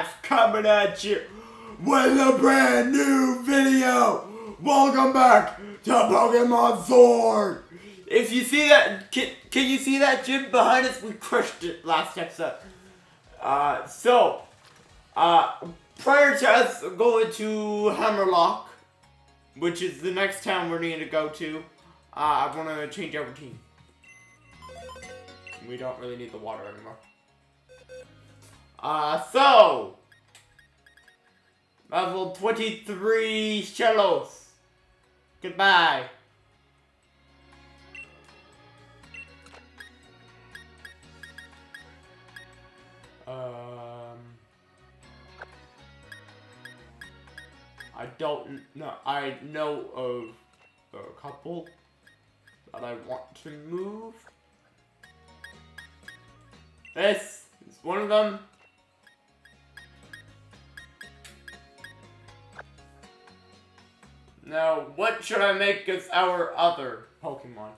Gamer 5 coming at you with a brand new video. Welcome back to Pokemon Sword. If you see that, can, can you see that gym behind us? We crushed it last episode. Uh, so, uh, prior to us going to Hammerlocke, which is the next town we're needing to go to, uh, I want to change our routine. We don't really need the water anymore. Uh, so, level 23 Shellos. Goodbye. Um, I don't know. I know of a couple that I want to move. This is one of them. Now, what should I make as our other Pokemon?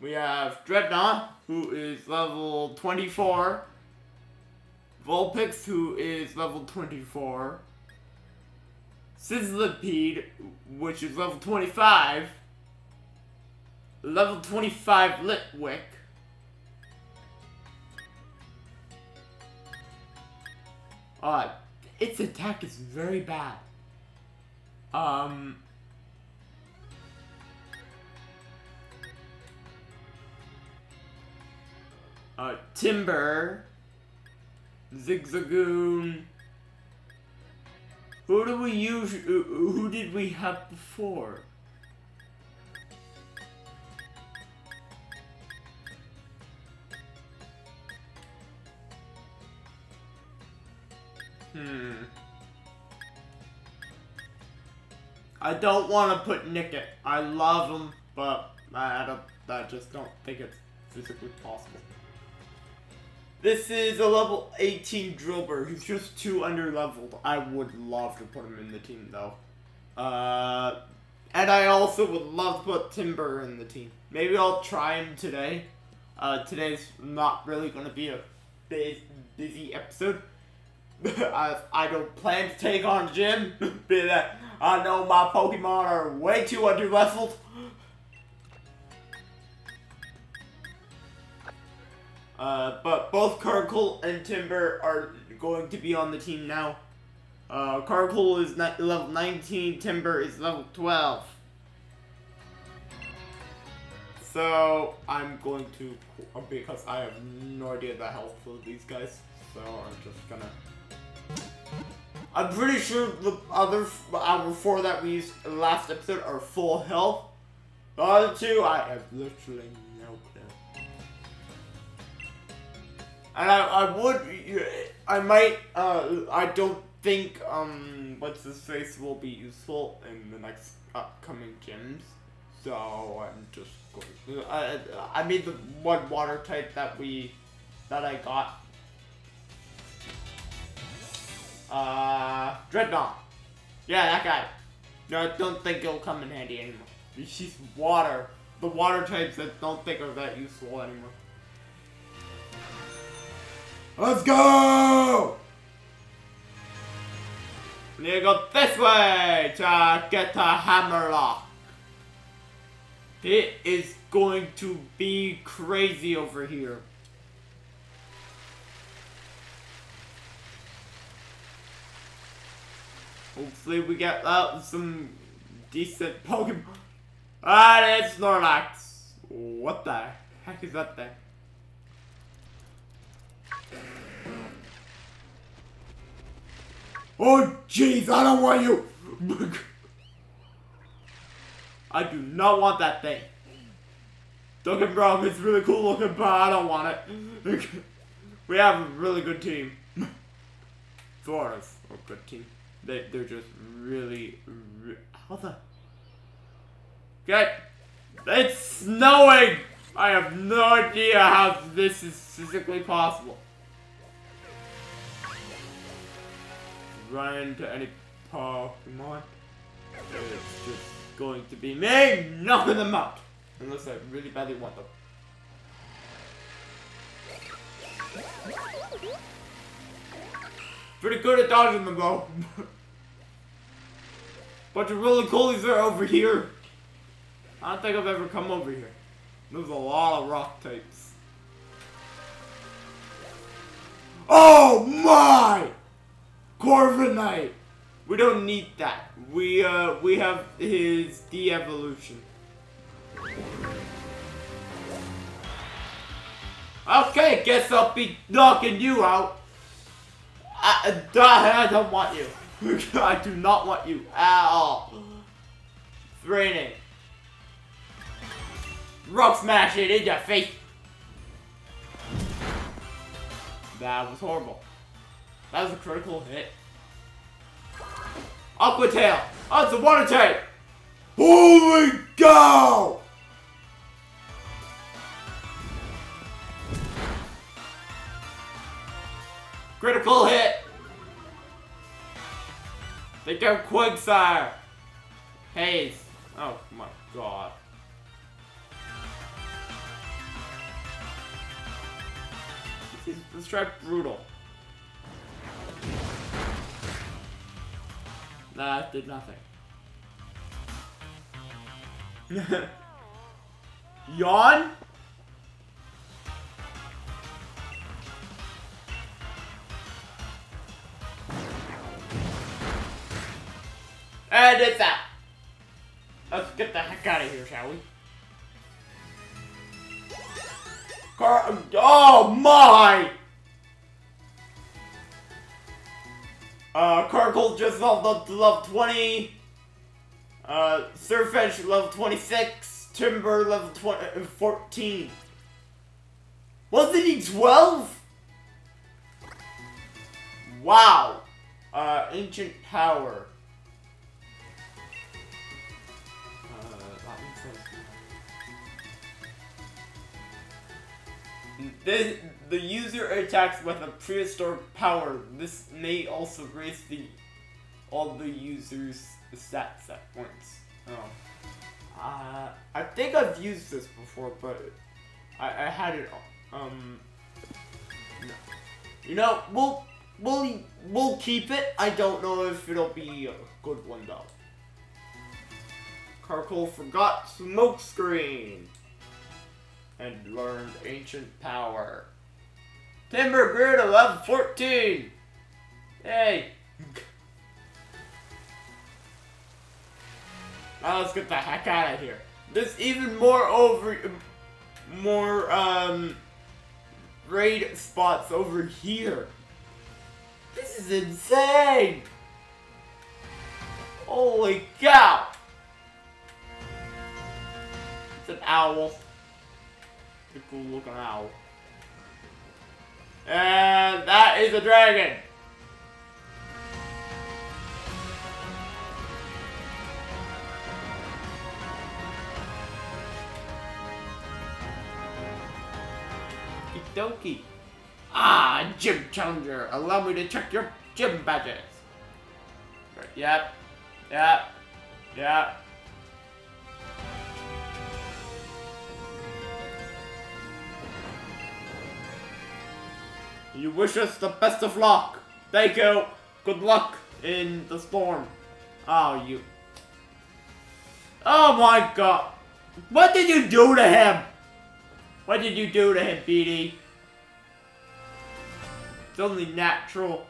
We have Drednaw, who is level 24. Vulpix, who is level 24. Sizzlipede, which is level 25. Level 25 Litwick. Uh, its attack is very bad. Um... Uh, Timburr. Zigzagoon. Who do we use? Who did we have before? Hmm. I don't want to put Nickit. I love him, but I don't. I just don't think it's physically possible. This is a level 18 Drillbur. He's just too underleveled. I would love to put him in the team, though. Uh, and I also would love to put Timburr in the team. Maybe I'll try him today. Uh, today's not really going to be a busy episode. I, I don't plan to take on Jim. I know my Pokemon are way too underleveled. Uh, but both Carkol and Timburr are going to be on the team now. Uh, is level 19, Timburr is level 12. So, I'm going to, because I have no idea the health of these guys, so I'm just gonna I'm pretty sure the other our four that we used in the last episode are full health. The other two, I have literally no clue. And I, I would, I might, uh, I don't think, um, what's this face will be useful in the next upcoming gyms. So I'm just going to, I, I made the one water type that we, that I got uh, Drednaw. Yeah, that guy. No, I don't think it'll come in handy anymore. He's water. The water types that don't think are that useful anymore. Let's go! We need to go this way to get to Hammerlocke. It is going to be crazy over here. Hopefully we get some decent Pokemon. Ah, it's Snorlax. What the heck is that thing? Oh, jeez, I don't want you. I do not want that thing. Don't get me wrong, it's really cool looking, but I don't want it. we have a really good team. Florida's a good team. They, they're just really, re how the... Get... It's snowing! I have no idea how this is physically possible. Run into any Pokemon. It's just going to be me knocking them out. Unless I really badly want them. Pretty good at dodging them though. Bunch of really coolies are over here. I don't think I've ever come over here. There's a lot of rock types. Oh my! Corviknight! We don't need that. We uh we have his de-evolution. Okay, guess I'll be knocking you out. I, I, I don't want you. I do not want you at all. It's raining. Rock smash it in your face. That was horrible. That was a critical hit. Aqua Tail. Oh, it's a water type. Holy cow! Critical hit. They go Quagsire. Haze. Oh my god. Let's try Brutal. That did nothing. Yawn? And it's out. Let's get the heck out of here, shall we? Car oh my! Uh, Carkol just leveled up to level 20. Uh, Sirfetch'd level 26. Timburr level 20, uh, 14. Wasn't he 12? Wow. Uh, Ancient Power. The, the user attacks with a prehistoric power. This may also raise the all the user's stats at once. Oh. Uh, I think I've used this before, but I, I had it. Um. No. You know, we'll we'll we'll keep it. I don't know if it'll be a good one though. Carkol forgot smokescreen and learned ancient power. Timburr grew to level 14! Hey! now let's get the heck out of here. There's even more over... More, um... Raid spots over here. This is insane! Holy cow! It's an owl cool looking owl. And that is a dragon! Donkey. Ah, Gym Challenger. Allow me to check your gym badges. Yep. Yep. Yep. You wish us the best of luck. Thank you. Good luck in the storm. Oh, you. Oh my god. What did you do to him? What did you do to him, BD? It's only natural.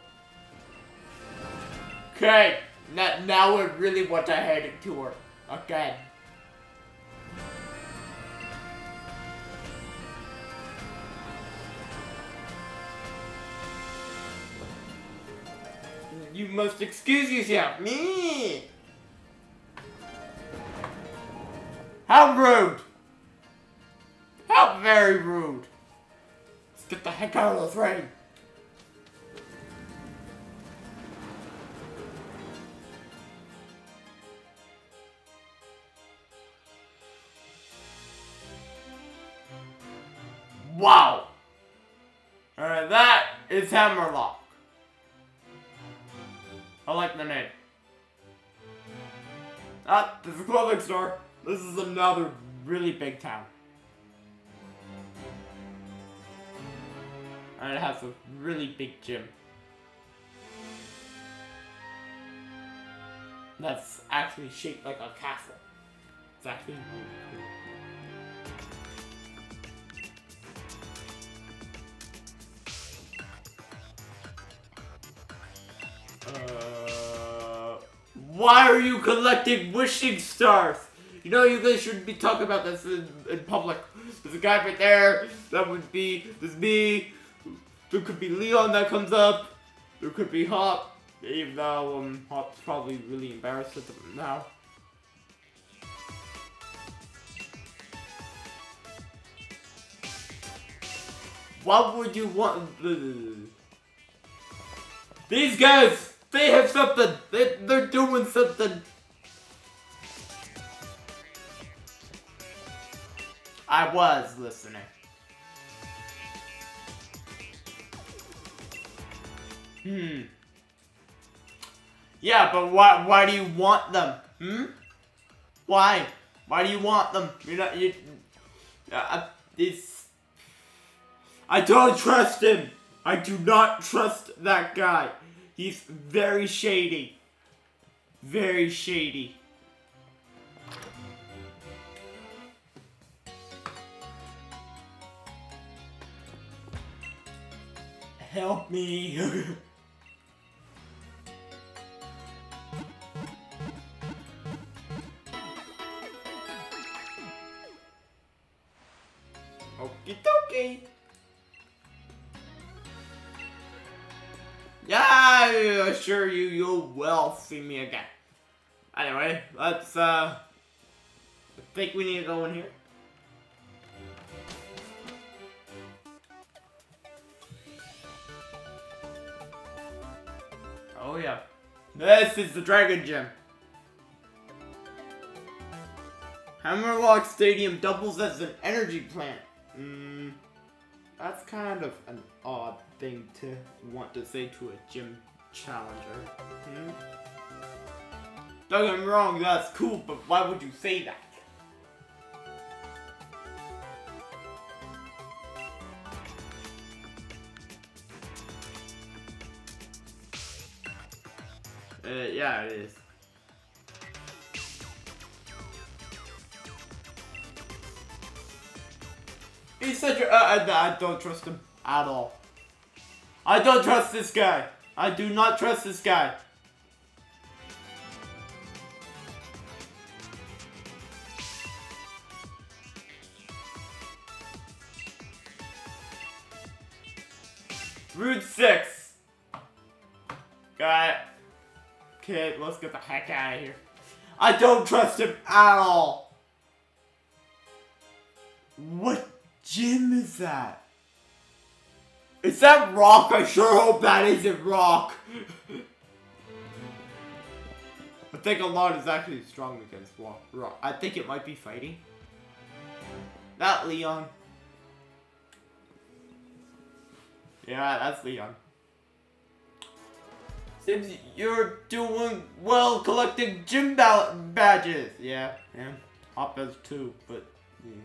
Okay. Now, now we really want to head to her. Again. You must excuse yourself. Me. How rude. How very rude. Let's get the heck out of this rain. Wow! Alright, that is Hammerlocke. I like the name. Ah, there's a clothing store. This is another really big town. And it has a really big gym. That's actually shaped like a castle. It's actually really cool. Why are you collecting wishing stars? You know you guys shouldn't be talking about this in, in public. There's a guy right there. That would be, there's me. There could be Leon that comes up. There could be Hop. Even though um, Hop's probably really embarrassed at them now. What would you want? These guys, they have something. They, they're doing something. I was listening. Hmm. Yeah, but why why do you want them? Hmm? Why? Why do you want them? You're not you uh, this I don't trust him. I do not trust that guy. He's very shady. Very shady. Help me. Okie dokie. Yeah, I assure you, you will well see me again. Anyway, let's, uh, I think we need to go in here. Oh yeah. This is the Dragon Gym. Hammerlocke Stadium doubles as an energy plant. Hmm. That's kind of an odd thing to want to say to a gym challenger. Hmm? Don't get me wrong, that's cool, but why would you say that? Uh, yeah, it is. He's such a. Uh, I, I don't trust him at all. I don't trust this guy. I do not trust this guy. Route 6. Got it. Okay, let's get the heck out of here. I don't trust him at all. What gym is that? Is that rock? I sure hope that isn't rock. I think a lot is actually strong against rock. I think it might be fighting. That Leon. Yeah, that's Leon. Seems you're doing well collecting gym badges. Yeah, yeah. Hop does too, but... Yeah.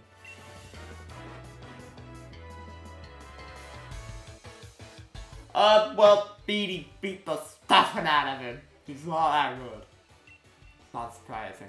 Uh, well, Beatty beat the stuffing out of him. He's not that good. It's not surprising.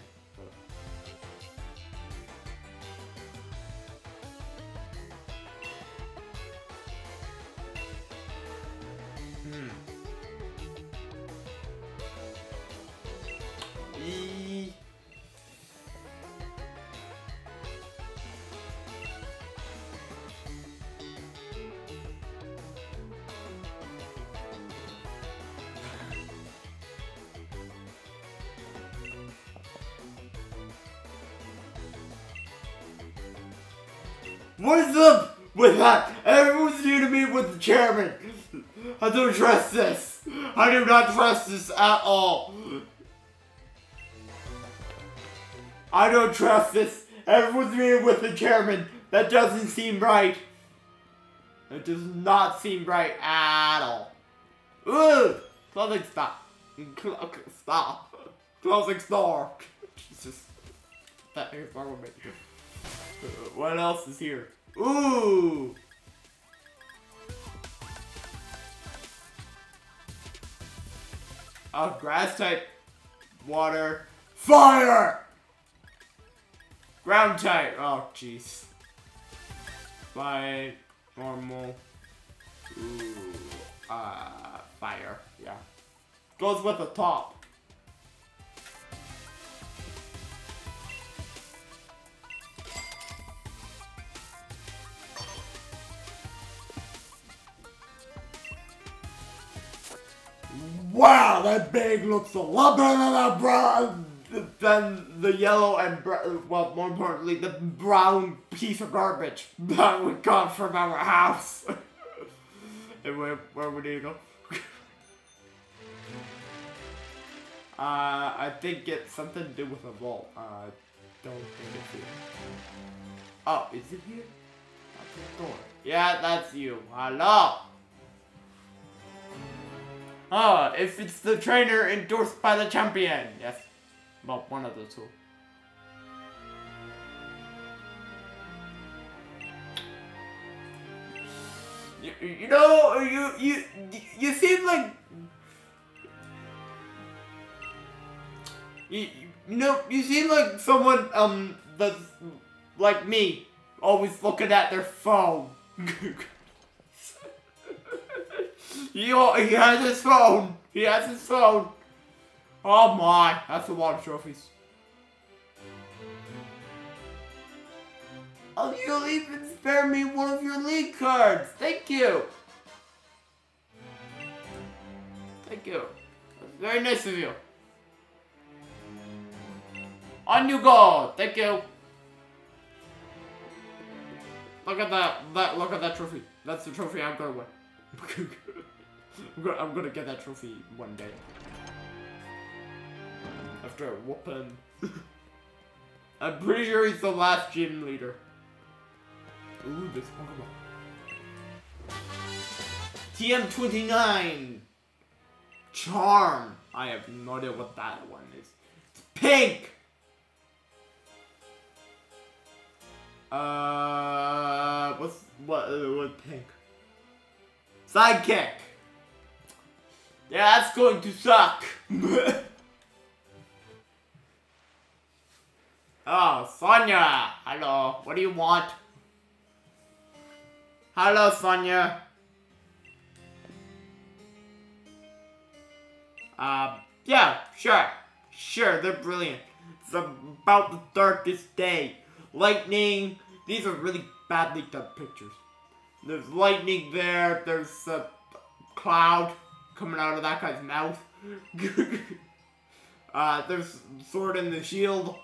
What is up with that? Everyone's new to me with the chairman. I don't trust this. I do not trust this at all. I don't trust this. Everyone's meeting with the chairman. That doesn't seem right. It does not seem right at all. Ugh! Closing stop. Stop. Closing store. Jesus. That is wrong with me. What else is here? Ooh! A grass type water. Fire! Ground type. Oh, jeez. Fly, normal. Ooh, uh, fire. Yeah. Goes with the top. Wow, that bag looks a lot better than that brown, than the yellow and well, more importantly, the brown piece of garbage that we got from our house. and where, where we need to go? uh, I think it's something to do with a vault. Uh, I don't think it's here. Oh, is it here? Yeah, that's you. Hello. Oh, if it's the trainer endorsed by the champion. Yes. Well, one of the two. You, you know, you, you, you seem like... You, you know, you seem like someone, um, that's like me, always looking at their phone. He, he has his phone. He has his phone. Oh my, that's a lot of trophies. Oh, you'll even spare me one of your league cards. Thank you. Thank you. That's very nice of you. On you go. Thank you. Look at that. That. Look at that trophy. That's the trophy I'm going with. I'm, gonna, I'm gonna get that trophy one day. After a whooping. I'm pretty sure he's the last gym leader. Ooh, this Pokemon. TM29! Charm! I have no idea what that one is. It's pink! Uh, what's, what, uh, what pink? Sidekick! Yeah, that's going to suck. oh, Sonia. Hello. What do you want? Hello, Sonia. Uh, yeah, sure. Sure, they're brilliant. It's about the darkest day. Lightning. These are really badly done pictures. There's lightning there. There's a cloud coming out of that guy's mouth. uh, there's sword in the shield.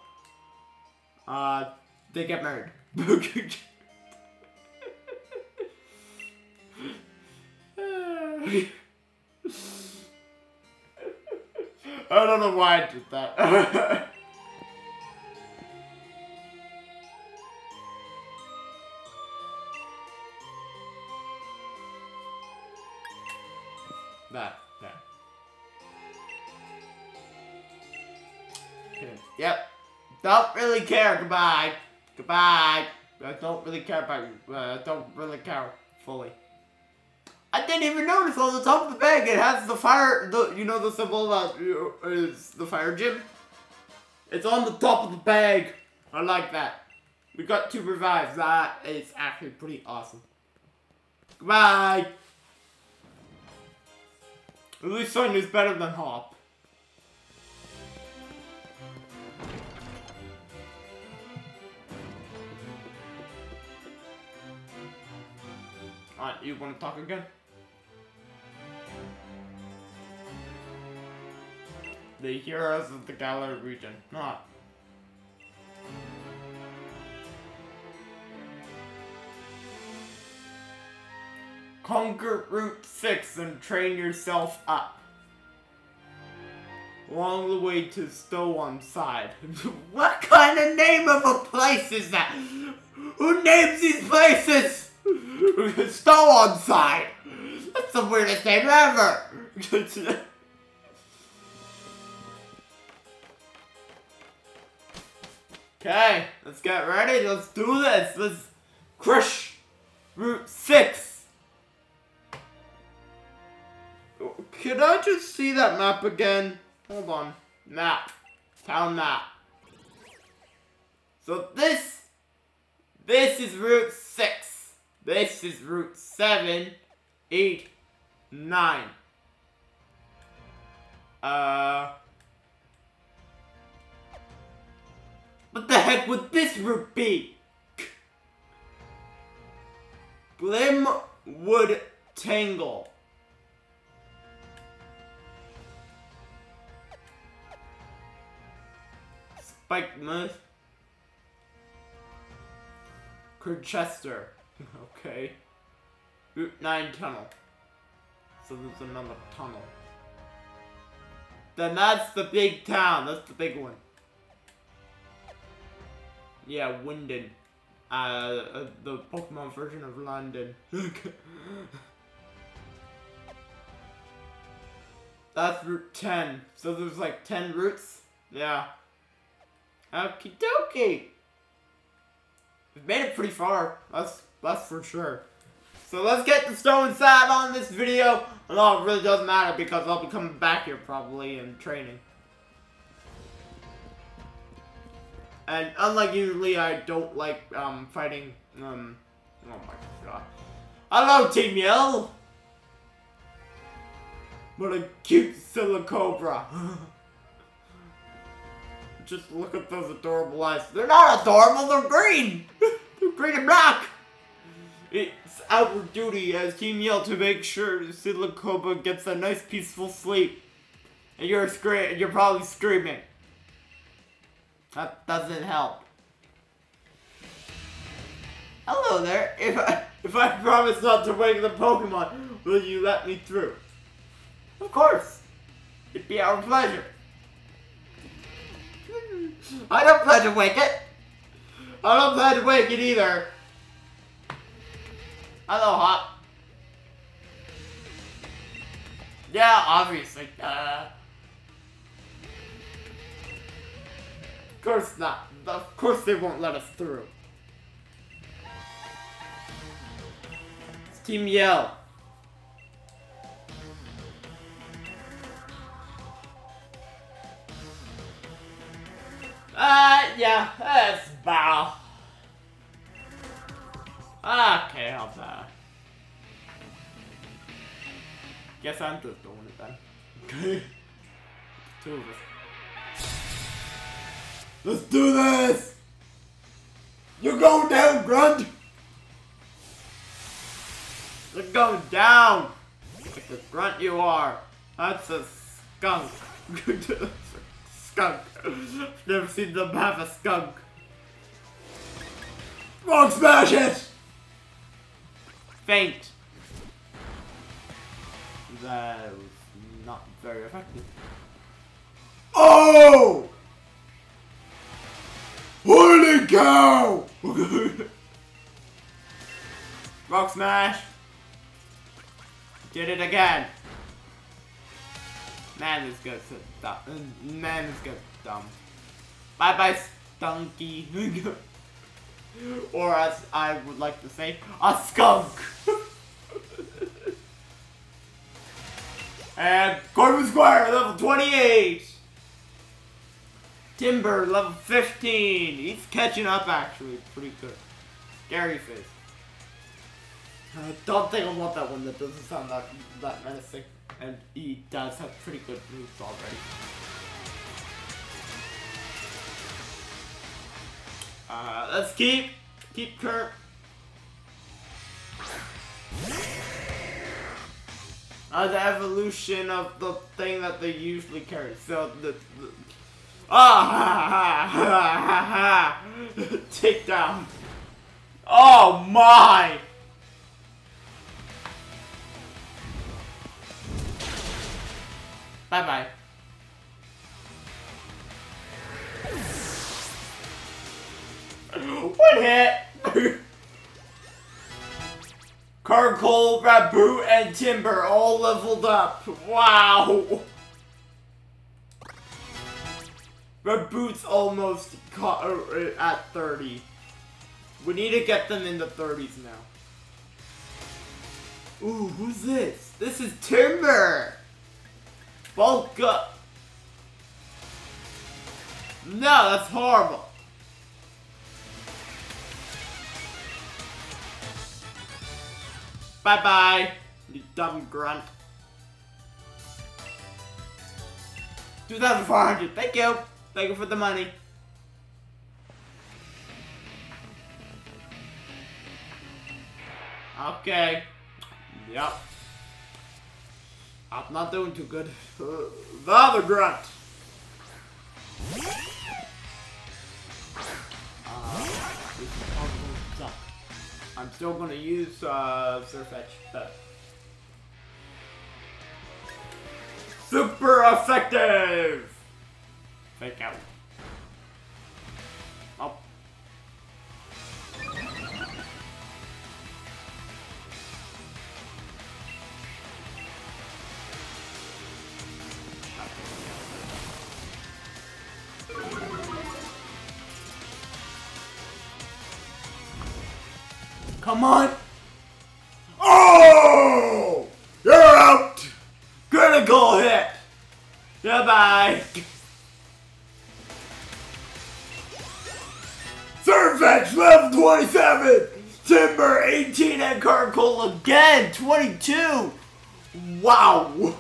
Uh, they get married. I don't know why I did that. That. Don't really care. Goodbye. Goodbye. I don't really care about you. Uh, I don't really care fully. I didn't even notice on the top of the bag it has the fire, the you know the symbol that is the fire gym? It's on the top of the bag. I like that. We got two revives. That is actually pretty awesome. Goodbye. At least is better than Hop. Alright, you want to talk again? The heroes of the Galar region. Not. Conquer Route 6 and train yourself up. Along the way to Stow on Stow-on-Side. what kind of name of a place is that? Who names these places? Stow-on-Side. That's the weirdest name ever. okay, let's get ready. Let's do this. Let's crush Route 6. Can I just see that map again? Hold on. Map. Town map. So this, this is Route 6. This is Route 7, 8, 9. Uh... What the heck would this route be? Glimwood Tangle. Spike Myth. Circhester. okay. Route 9 tunnel. So there's another tunnel. Then that's the big town. That's the big one. Yeah, Wyndon. Uh, uh, the Pokemon version of London. That's Route 10. So there's like 10 routes? Yeah. Okie dokie! We've made it pretty far. That's, that's for sure. So let's get the stone sat on this video. Although it really doesn't matter because I'll be coming back here probably and training. And unlike usually, I don't like um, fighting. Um, oh my god. Hello, Team Yell! What a cute Silicobra. Just look at those adorable eyes. They're not adorable, they're green! they're green and black! It's our duty as Team Yell to make sure Silicobra gets a nice peaceful sleep. And you're screaming, you're probably screaming. That doesn't help. Hello there. If I if I promise not to wake the Pokemon, will you let me through? Of course. It'd be our pleasure. I don't plan to wake it. I don't plan to wake it either. Hop. Yeah, obviously. Uh, Of course not. Of course they won't let us through. It's Team Yell. Uh, yeah, let's bow. Okay, I'll bow. Guess I'm just doing it then. Two of us. Let's do this! You're going down, Grunt! You're going down! Like the grunt you are. That's a skunk. skunk. Never seen them have a skunk. Rock smash it! Faint. That was not very effective. Oh! Holy cow! Rock smash! Did it again! Man, this so dumb. Man, this guy's dumb. Bye bye, Stunky. or as I would like to say, a skunk! and Corvisquire, level 28! Timburr, level 15. He's catching up, actually. Pretty good. Scary face. I uh, don't think I want that one that doesn't sound that, that menacing. And he does have pretty good moves already. Uh, let's keep, keep Kurt. Uh, the evolution of the thing that they usually carry. So the, the Ah! Ha, ha, ha, Take down. Oh my! Bye bye. One hit! Carkol, Raboot, and Timburr all leveled up. Wow! Raboot's almost caught, at 30. We need to get them in the 30s now. Ooh, who's this? This is Timburr! Bulk up! No, that's horrible. Bye-bye, you dumb grunt. 2,400, thank you. Thank you for the money. Okay. Yep. I'm not doing too good. The other grunt. Uh, I'm still gonna use uh, Sirfetch'd. But Super effective! Fake out. Come on! Oh! You're out! Critical hit! Goodbye! Sirfetch'd level 27! Timburr 18 and Carkol again! 22! Wow!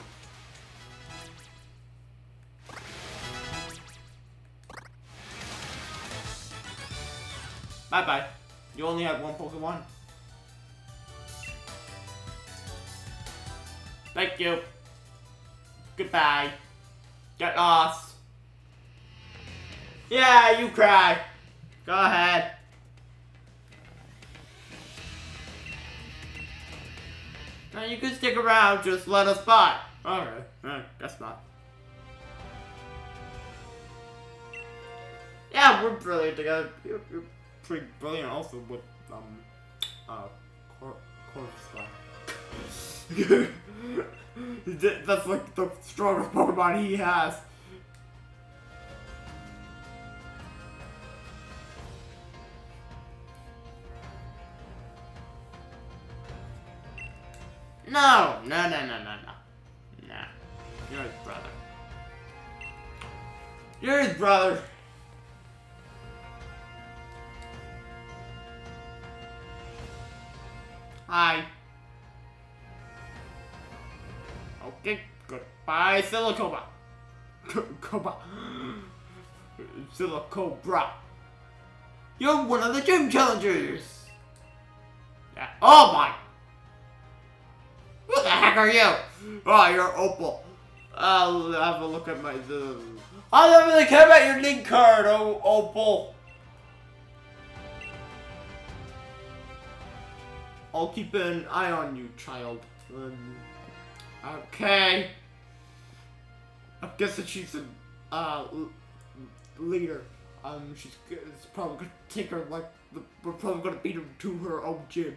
Bye bye. You only have one Pokemon. Thank you. Goodbye. Get lost. Yeah, you cry. Go ahead. Now you can stick around, just let us by. Alright, eh, guess not. Yeah, we're brilliant together. You're, you're pretty brilliant also with, um, uh, Cor That's like the strongest Pokemon he has. No, no, no, no, no, no. Nah. You're his brother. You're his brother. Hi. Okay, goodbye, Silicobra. Cobra. Silicobra. You're one of the gym challengers. Yeah. Oh my. Who the heck are you? Oh, you're Opal. I'll have a look at my. I don't really care about your link card, oh Opal. I'll keep an eye on you, child. Um, Okay. I'm guessing she's a uh, leader. Um, she's it's probably gonna take her like we're probably gonna beat her to her own gym.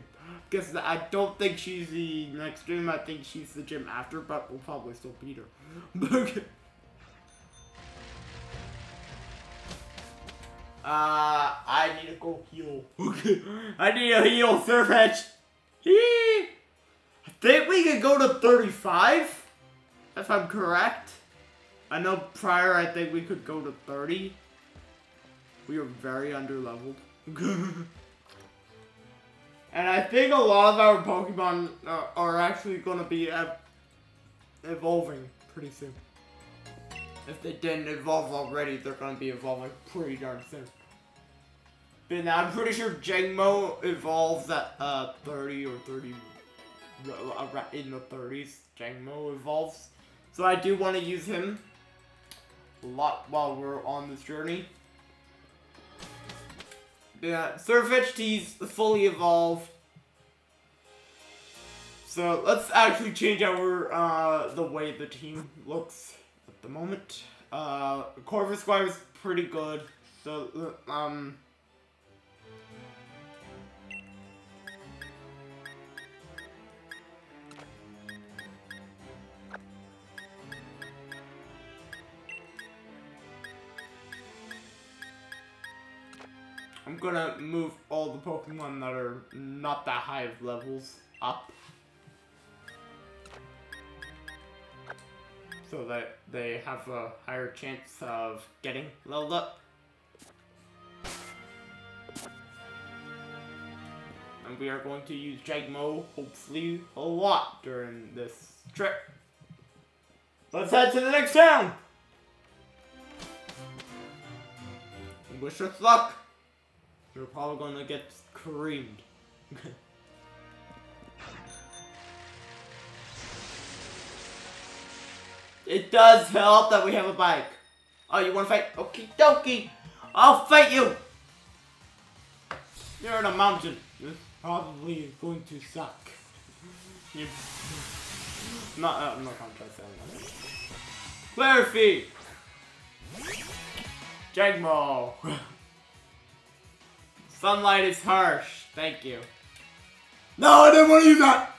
Guess that I don't think she's the next gym. I think she's the gym after, but we'll probably still beat her. okay. Uh, I need to go heal. Okay. I need a heal, Sirfetch'd. Hee think we could go to 35, if I'm correct. I know prior I think we could go to 30. We are very underleveled. and I think a lot of our Pokemon are, are actually going to be evolving pretty soon. If they didn't evolve already, they're going to be evolving pretty darn soon. But now I'm pretty sure Jangmo evolves at uh, 30 or 31 in the 30s, Jangmo evolves. So I do want to use him a lot while we're on this journey. Yeah, Surfetch T's fully evolved. So let's actually change our uh, the way the team looks at the moment. Uh, Corvisquire is pretty good. So um, I'm gonna move all the Pokemon that are not that high of levels up. so that they have a higher chance of getting leveled up. And we are going to use Jangmo, hopefully, a lot during this trip. Let's head to the next town! Wish us luck! We're probably gonna get creamed. it does help that we have a bike. Oh, you wanna fight? Okie dokie! I'll fight you! You're in a mountain. This probably is going to suck. Not, uh, I'm not gonna try saying that. Clarify! Sunlight is harsh. Thank you. No, I didn't want to use that!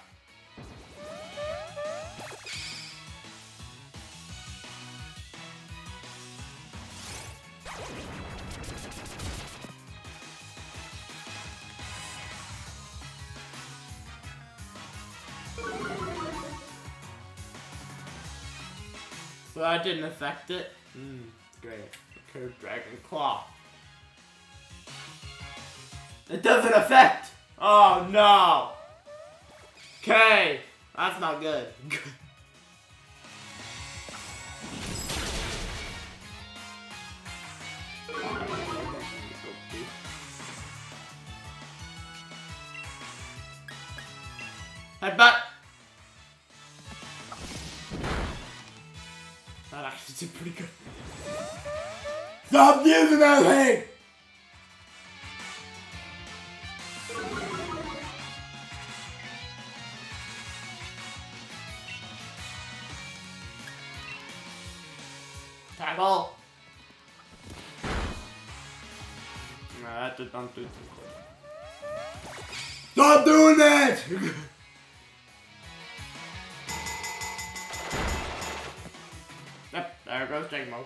So that didn't affect it? Hmm, great. Okay, Dragon Claw. It doesn't affect! Oh no! Okay, that's not good. Headbutt! That actually did pretty good. Stop using that thing! Tackle! No, that did not do too good. Stop doing that! Yep, there goes Jangmo.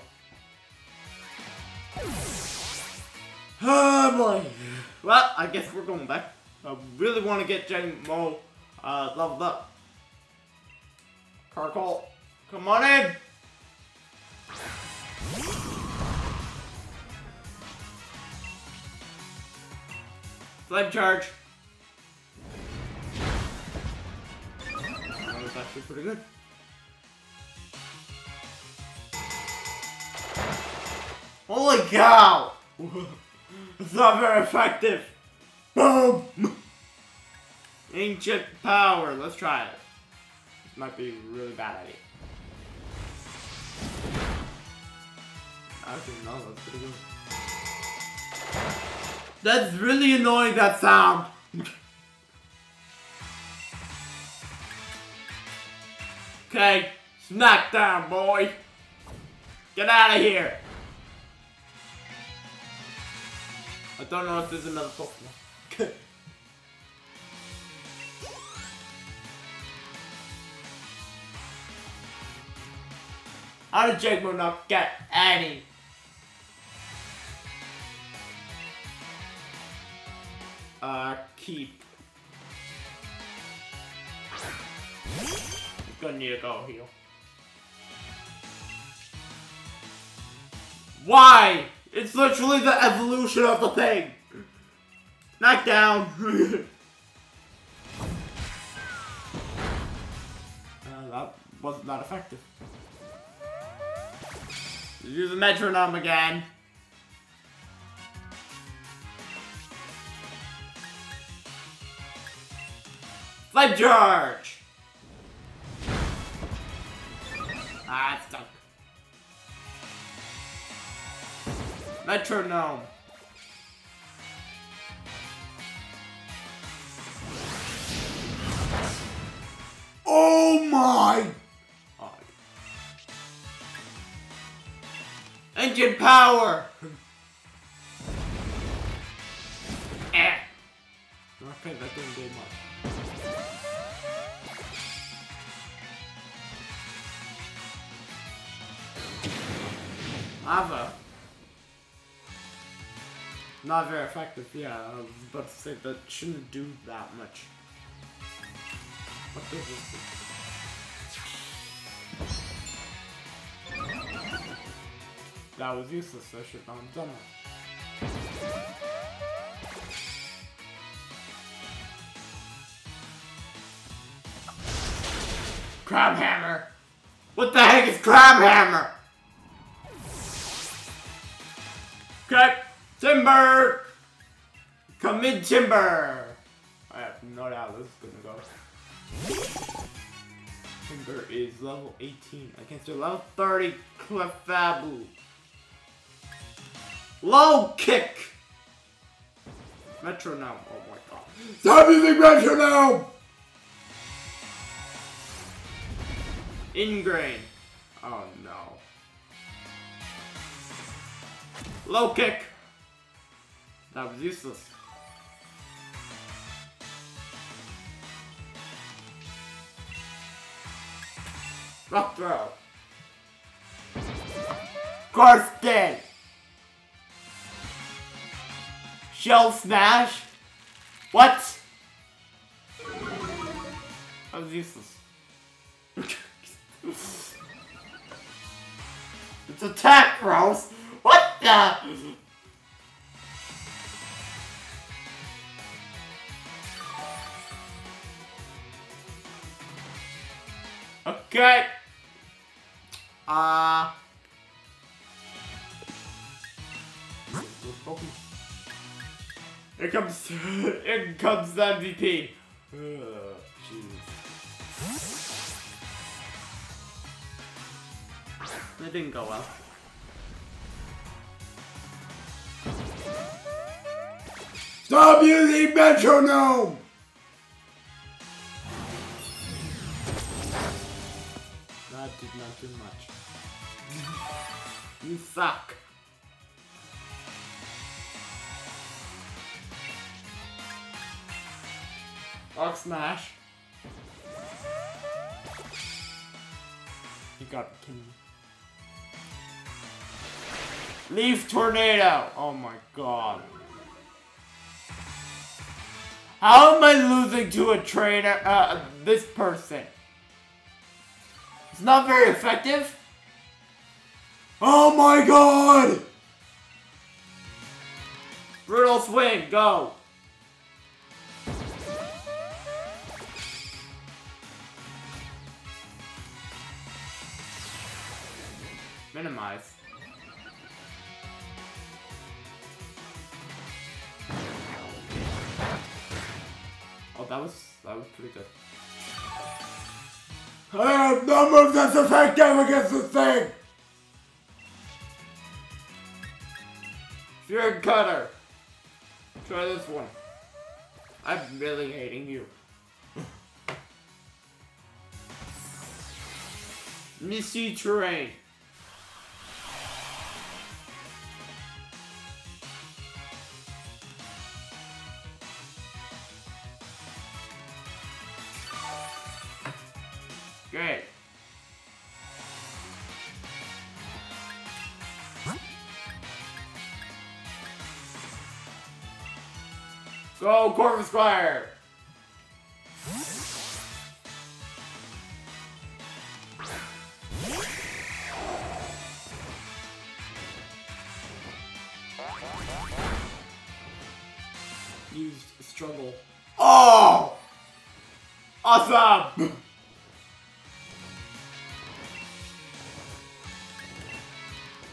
Oh boy. Well, I guess we're going back. I really want to get Jangmo uh, leveled up. Carkol, come on in! Flame charge! That was actually pretty good. Holy cow! it's not very effective! Boom! Ancient power. Let's try it. This might be a really bad idea. Actually, no, that's pretty good. That's really annoying, that sound! okay, smackdown, boy! Get out of here! I don't know if there's another Pokemon. How did Jangmo not get any? Uh, keep. Gonna need to go heal. Why? It's literally the evolution of the thing. Knockdown. uh, that wasn't that effective. Use the metronome again. Flame charge! Ah, it's stuck. Metronome. Oh my! Engine power! eh. That didn't do much. Lava. Not very effective, yeah. I was about to say that shouldn't do that much. What does this do? That was useless. I should not have done that. Crab Hammer! What the heck is Crab Hammer? Okay, Timburr! Come in, Timburr! I have no idea how this is gonna go. Timburr is level 18 against a level 30 Clefabu. Low kick! Metronome, oh my god. Stop using metronome! Ingrain. Oh Low kick. That was useless. Rock throw. Dead. Shell smash. What? That was useless. it's attack, Rose. What the? Okay. Uh. Here comes, here comes the MVP. Ugh, jeez. That didn't go well. Stop using metronome! That did not do much. you suck. Rock smash. You got the king. Leaf tornado. Oh my god. How am I losing to a trainer? Uh, this person. It's not very effective. Oh my god! Brutal swing, go. Minimize. That was that was pretty good. I have no moves that's effective against this thing! Fury Cutter. Try this one. I'm really hating you. Misty Terrain. Corvisquire! Used struggle. Oh! Awesome!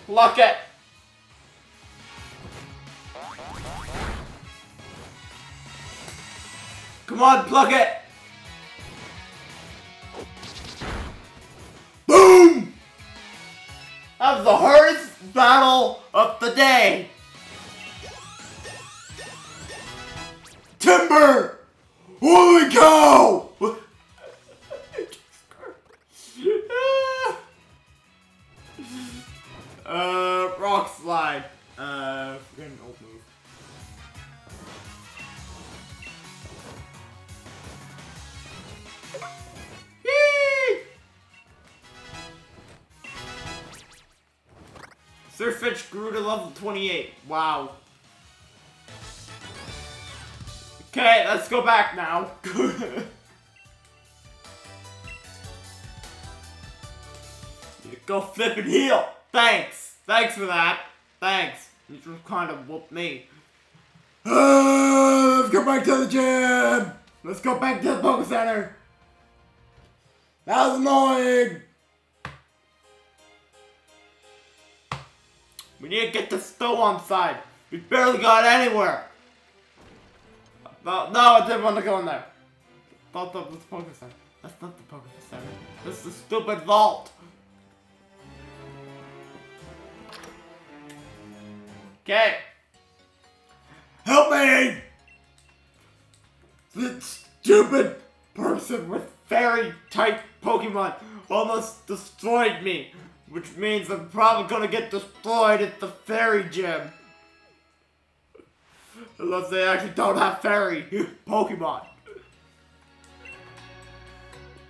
Lock it! Come on, plug it! Need to go flip and heal. Thanks. Thanks for that. Thanks. You just kind of whooped me. Uh, let's go back to the gym. Let's go back to the Poke Center. That was annoying. We need to get the Stow-on-Side. We barely got anywhere. No, no, I didn't want to go in there. Thought that was the Poke Center. That's not the Poke Center. That's the stupid vault. Okay. Help me! This stupid person with fairy type Pokemon almost destroyed me. Which means I'm probably gonna get destroyed at the fairy gym. Unless they actually don't have fairy Pokemon.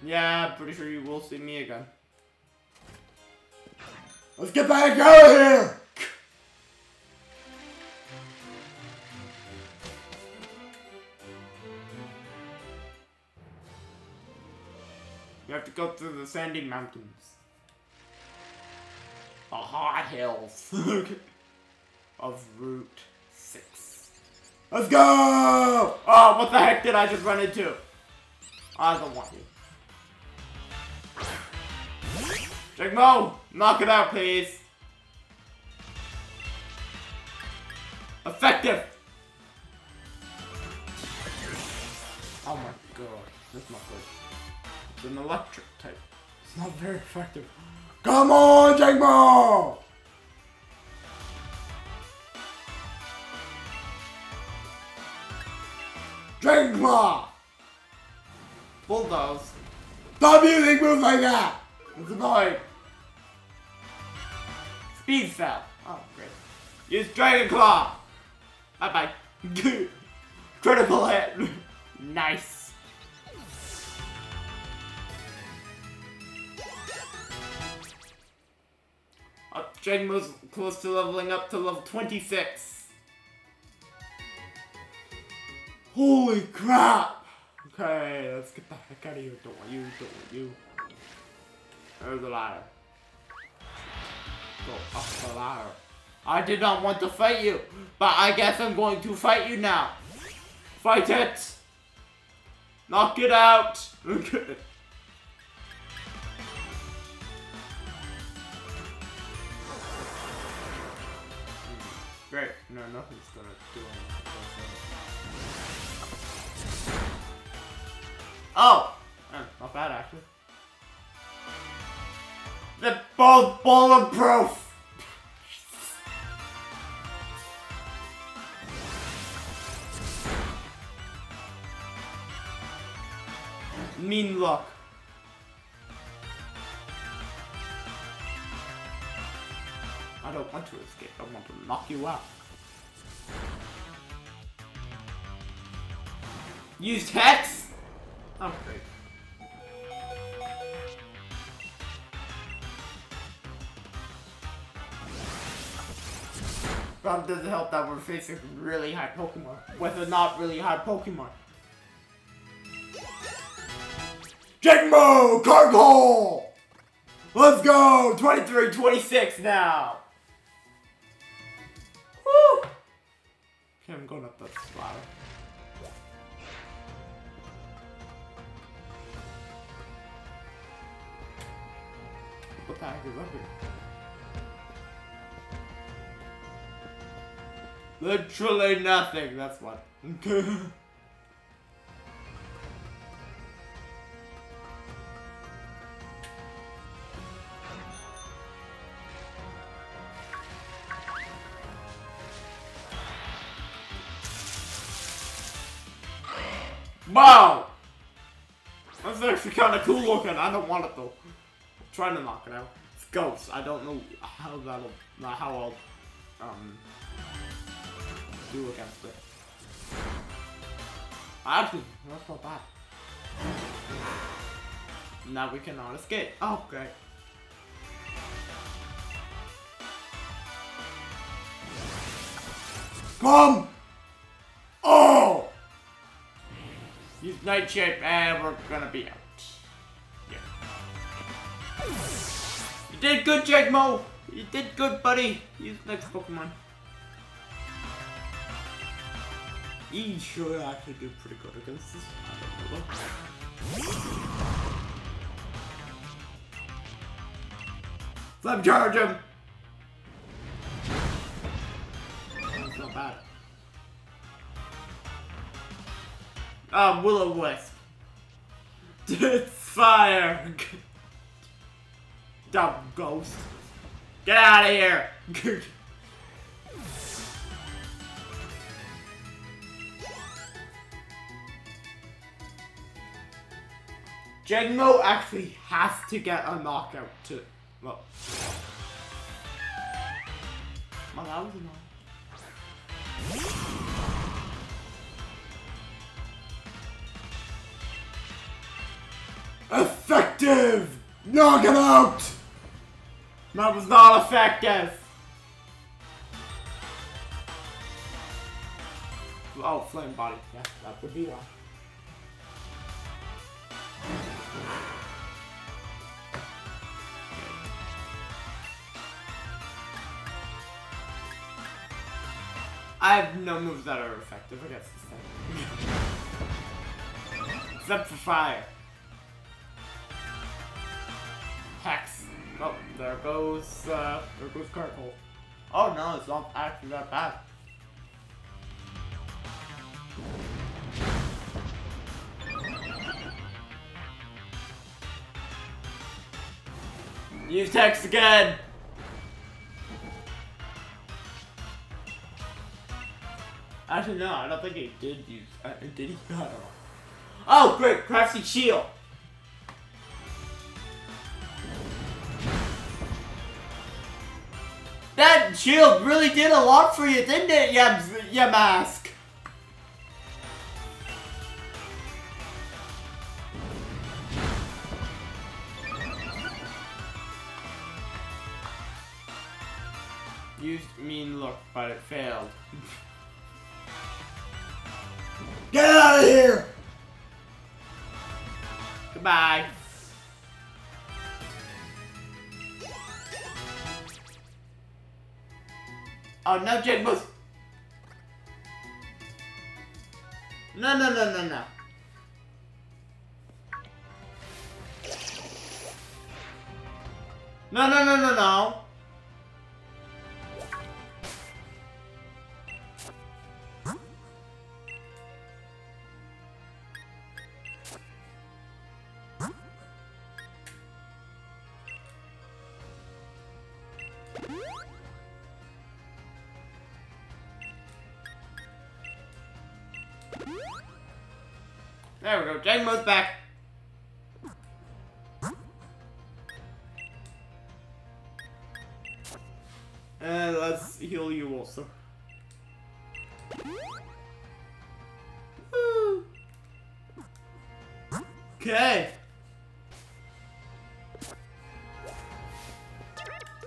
Yeah, I'm pretty sure you will see me again. Let's get back out of here! You have to go through the sandy mountains. The hot hills of Route 6. Let's go! Oh, what the heck did I just run into? I don't want you. Jangmo, knock it out, please. Effective. Oh my god, that's not good. It's an electric type. It's not very effective. Come on! Dragon Claw! Bulldoze. Stop using moves like that! It's annoying. Speed Cell. Oh, great. Use Dragon Claw. Bye bye. Critical hit. nice. Up, Jangmo's close to leveling up to level 26. Holy crap! Okay, let's get the heck out of here. Don't want you, don't want you. There's the ladder. Go up the ladder. I did not want to fight you, but I guess I'm going to fight you now. Fight it! Knock it out! No, nothing's gonna do anything. Oh! Eh, not bad, actually. They're both bulletproof! mean look. I don't want to escape, I want to knock you out. Use Hex? Oh, great. But doesn't help that we're facing really high Pokemon with a not really high Pokemon. Jangmo! Carkol! Let's go! 23, 26 now! I'm going up that ladder. What the heck is up here? Literally nothing, that's what. wow! That's actually kind of cool looking. I don't want it though. I'm trying to knock it out. It's ghost. I don't know how that'll, not how I'll, um, do against it. Actually, that's not bad. Now we cannot escape. Oh, great. Come! Night shape and we're gonna be out. Yeah. You did good, Jangmo! You did good, buddy. Use next Pokemon. You should actually do pretty good against this. I don't know. Flame charge him! That's not bad. Um, Will-O-Wisp. Fire! Dumb ghost. Get out of here! Jangmo actually has to get a knockout to. Well. Well, that was annoying. Effective! Knock it out! That was not effective! Oh, flame body. Yeah, that would be why. I have no moves that are effective against this thing. Except for fire. There goes, uh, there goes Carkol. Oh no, it's not actually that bad. Use text again! Actually, no, I don't think he did use. Uh, did he? I don't know. Oh, great! Crafty Shield! That shield really did a lot for you, didn't it, ya, Yamask? Used mean look, but it failed. Get out of here! Goodbye. Oh no, Jake Moose. No, no, no, no, no. No, no, no, no, no. We go. Back. And let's heal you also. Okay.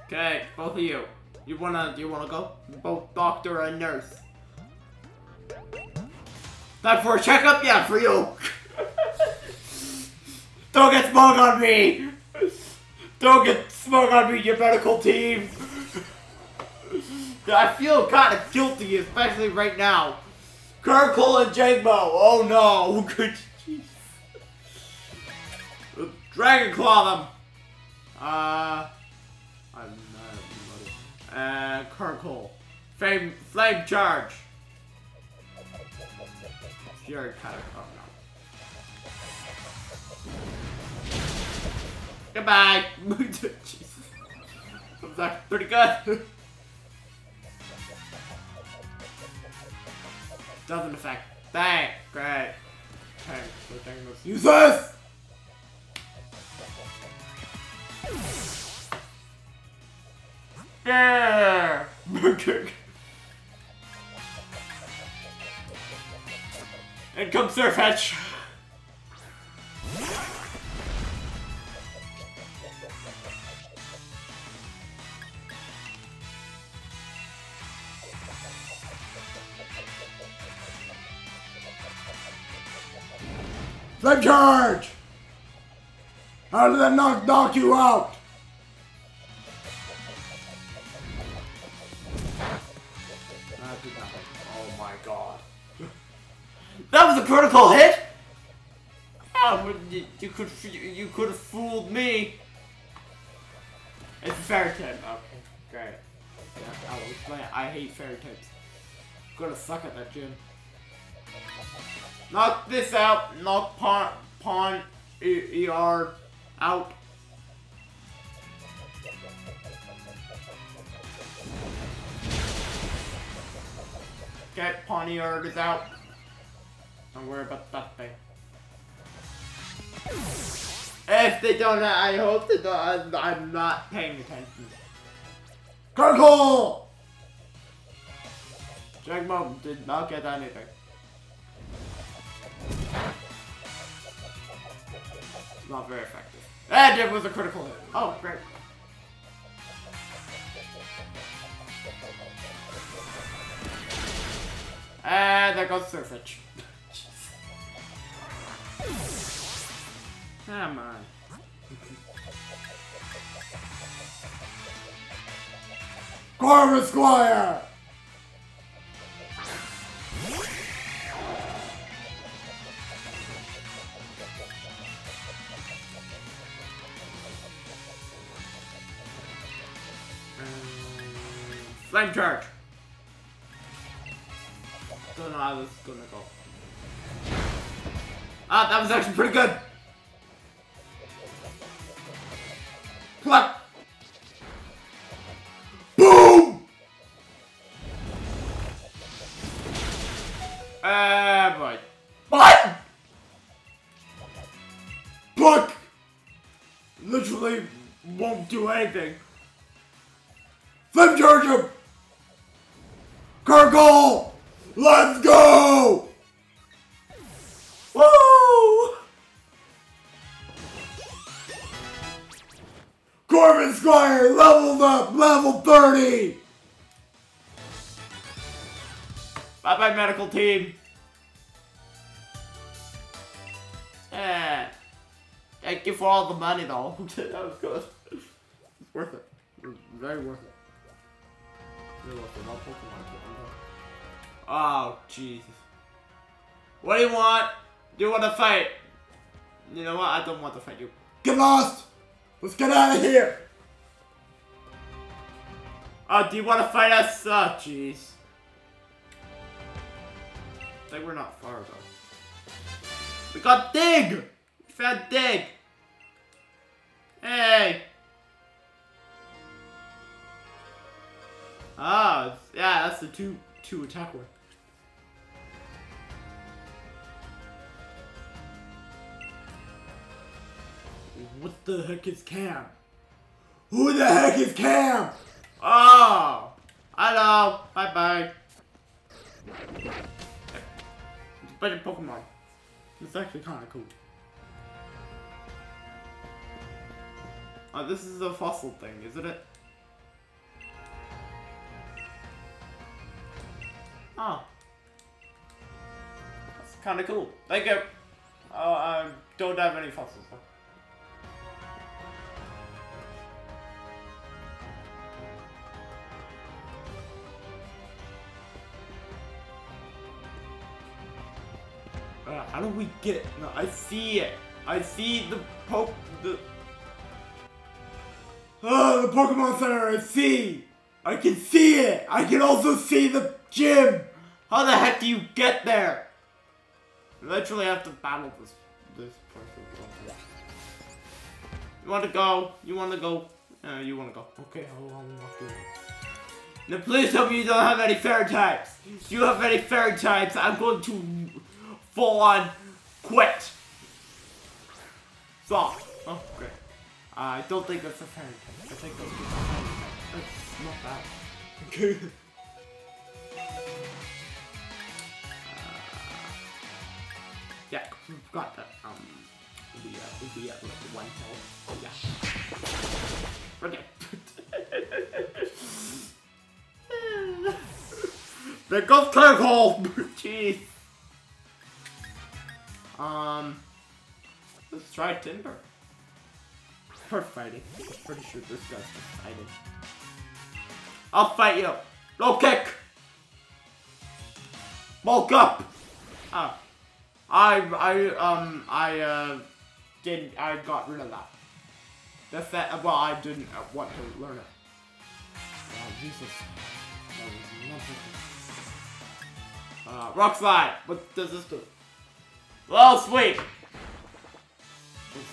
Okay, both of you. You wanna you wanna go? Both doctor and nurse. Time for a checkup? Yeah, for you. Don't get smug on me. Don't get smug on me, your medical team. I feel kind of guilty, especially right now. Carkol and Jangmo. Oh no. Good. Dragon Claw them. Uh. I'm not. Uh, Carkol. Flame, flame charge. Fury kind of. Goodbye. Jesus. Was that pretty good? Doesn't affect. Dang. Great. Okay, so thing was Use this! Yeah. and come Sirfetch'd. The charge! How did that knock, knock you out? Oh my god. that was a critical hit? Yeah, you, you could you could have fooled me. It's fairy type. Okay, great. Yeah, I, I hate fairy types. Gotta suck at that, gym. Knock this out. Knock pawn pawn er out. Get Pawniard is out. Don't worry about that thing. If they don't, I hope they don't. I'm not paying attention. Critical! Jangmo did not get anything. Not very effective. And it was a critical hit. Oh, great. And there goes Sirfetch'd. Come on. Corvisquire! Flame charge. Don't know how this is gonna go. Ah, that was actually pretty good. Pluck. Boom! Ah, boy. What? Buck! Literally won't do anything. Flip charge him! Carkol! Let's go! Woo! Corvisquire leveled up, level 30! Bye bye, medical team. Eh. Thank you for all the money, though. that was good. It's worth it. Very worth it. It. Pokemon. Oh, Jesus. What do you want? Do you want to fight? You know what? I don't want to fight you. Get lost! Let's get out of here! Oh, do you want to fight us? Oh, jeez. Think we're not far, though. We got Dig! We found Dig! Hey! Ah, yeah, that's the two two attack one. What the heck is Cam? Who the heck is Cam? Oh! Hello! Bye bye! Better Pokemon. It's actually kind of cool. Oh, this is a fossil thing, isn't it? Oh. That's kind of cool. Thank you. Oh, I don't have any fossils. Uh, how do we get it? No, I see it. I see the poke. The Oh, the Pokemon Center, I see! I can see it! I can also see the gym! how the heck do you get there? You literally have to battle this this person. You want to go? You want to go? Uh, you want to go? Okay, I'll, I'll walk you. Now please tell me you don't have any fairy types. If you have any fairy types, I'm going to full on quit. Soft. Oh, great. I don't think that's a fairy type. I think that's a fairy type. That's not bad. got that. Um, we uh, we at like one health. Yeah. Okay. there goes Carkol. Jeez. Um, let's try Timburr. We're fighting. Pretty sure this guy's fighting. I'll fight you. Low kick. Bulk up! Ah. I, I, um, I, uh, did, I got rid of that. The fact, well, I didn't uh, want to learn it. Oh, Jesus. Uh, rock slide! What does this do? Well, sweet!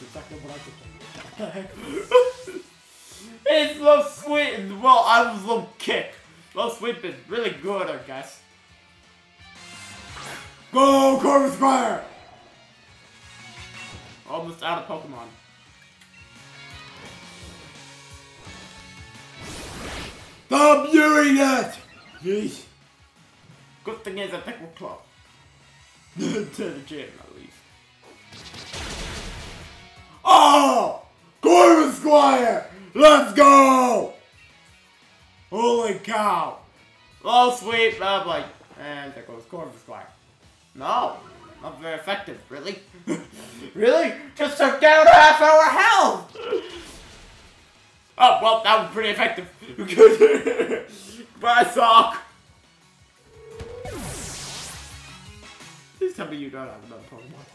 Exactly what I could do. it's low sweep. Well, I was low kick. Low sweep is really good, I guess. Go, Corvisquire! Almost out of Pokemon. Stop doing that! Jeez. Good thing is I think we're close. to the gym, at least. Oh! Corvisquire! Let's go! Holy cow! Low sweep, uh, like, and there goes Corvisquire. No, not very effective, really? really? Just took down half our health! oh, well, that was pretty effective. Bye, Sock! Please tell me you don't have another Pokemon.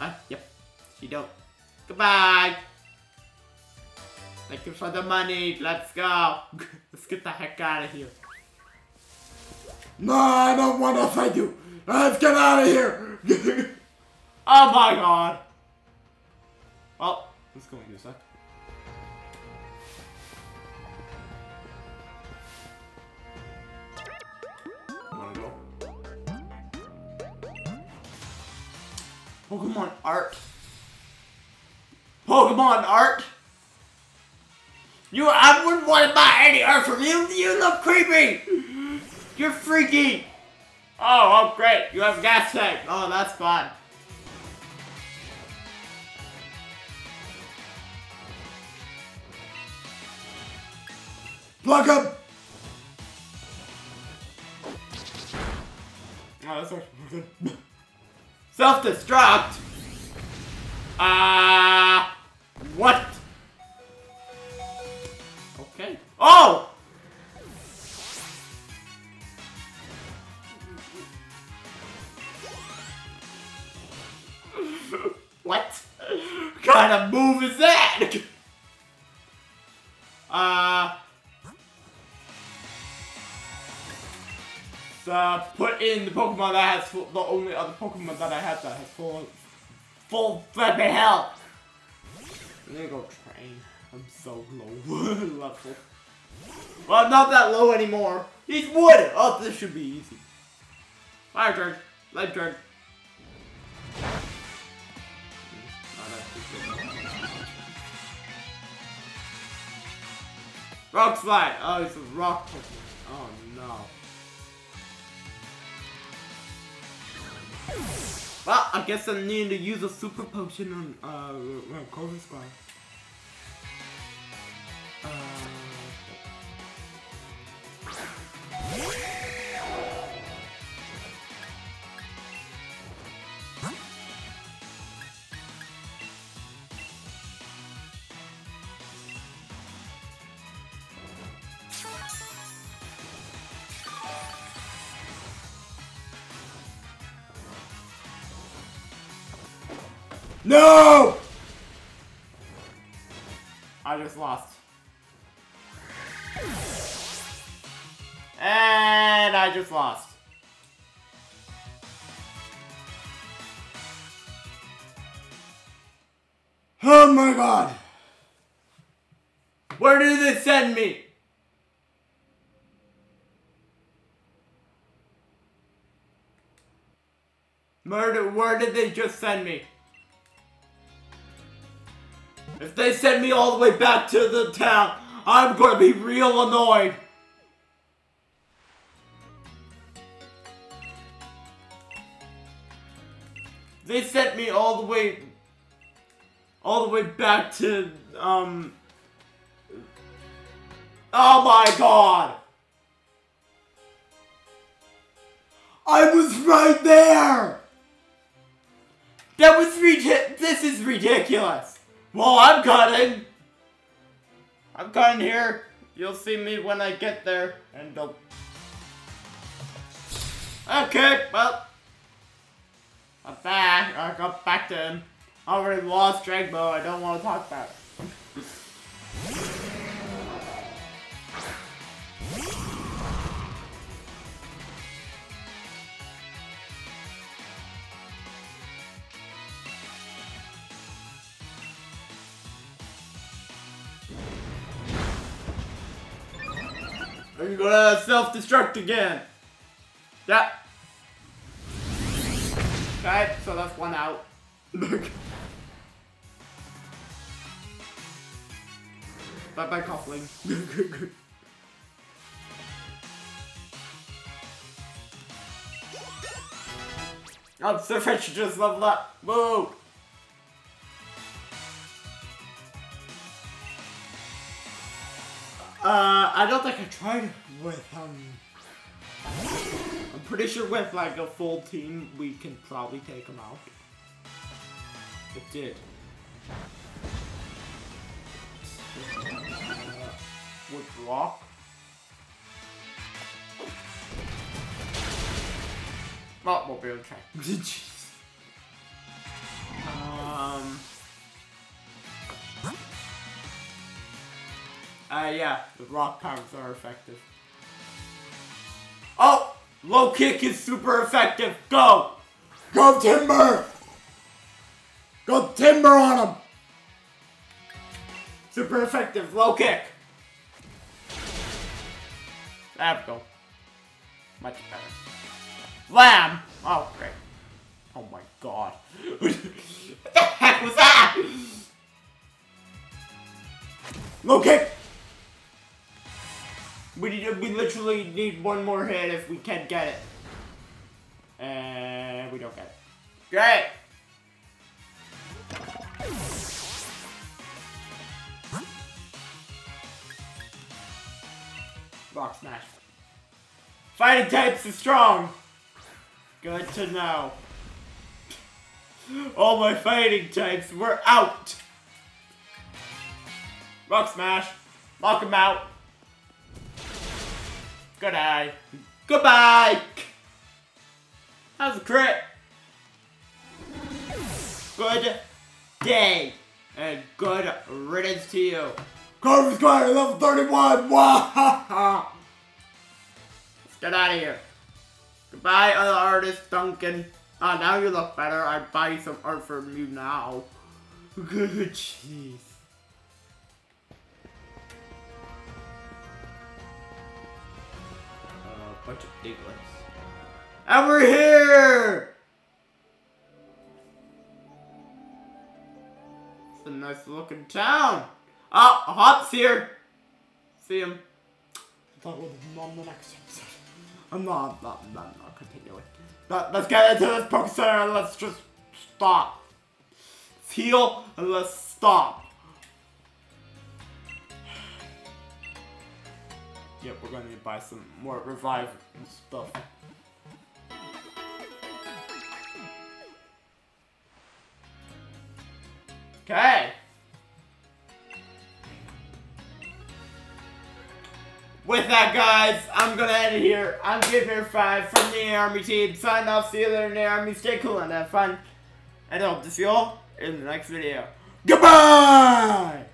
Ah, yep. You don't. Goodbye! Thank you for the money. Let's go. Let's get the heck out of here. No, I don't want to fight you! Let's get out of here! Oh my god. Well, let's go in a sec. Wanna go? Pokemon art. Pokemon art. You, I wouldn't want to buy any art from you. You look creepy. You're freaky. Oh, oh great. You have gas tank. Oh, that's fun. Pluck up! Oh, that's actually good. Self-destruct? Uh, what? Oh! what kind of move is that? Uh... uh, put in the Pokemon that has full, the only other Pokemon that I have that has full, full flipping health. I'm gonna go train. I'm so low level. Well, I'm not that low anymore. He's wood. Oh, this should be easy. Fire turn. Light turn. Not actually good. Rock slide. Oh, it's a rock Pokemon. Oh no. Well, I guess I need to use a super potion on uh, uh Corvus No! I just lost. And I just lost. Oh my god! Where did it send me? Murder, where did they just send me? If they send me all the way back to the town, I'm gonna be real annoyed. They sent me all the way, all the way back to, um, oh my god. I was right there! That was ridiculous. This is ridiculous. Well, I'm cutting. I'm cutting here. You'll see me when I get there, and don't. Okay, well. I'm back. I got back to him. I already lost Dragon Ball. I don't want to talk about it. You gonna self-destruct again? Yeah. Okay, so that's one out. bye bye, Koffing. oh, Sirfetch'd just leveled up. Whoa! Uh, I don't think I tried with, um... I'm pretty sure with, like, a full team, we can probably take him out. It did. Uh, with Rock. Well, we'll be Uh, yeah, the rock powers are effective. Oh! Low kick is super effective. Go! Go Timburr! Go Timburr on him! Super effective. Low kick. There we go. Much better. Lamb! Oh, great. Oh my god. what the heck was that? Low kick! We we literally need one more hit if we can't get it. And we don't get it. Great! Rock smash. Fighting types is strong! Good to know. All my fighting types were out! Rock smash. Knock him out. Good eye. Goodbye! How's the crit? Good day. And good riddance to you. Corvisquire, level 31! Wow! Let's get out of here. Goodbye, other artist Duncan. Ah, now you look better. I'd buy some art from you now. Good, jeez. Bunch of Digletts. And we're here! It's a nice looking town. Ah, oh, Hop's here. See him. Talk with him on the next episode. I'm not, I'm not, I'm not, I'm not continuing. Let, let's get into this Poke Center and let's just stop. Let's heal and let's stop. Yep, we're gonna need to buy some more revive stuff. Okay. With that, guys, I'm gonna end it here. I'm Gamer5 from the Army team. Sign off. See you later in the Army. Stay cool and have fun. And I hope to see you all in the next video. Goodbye!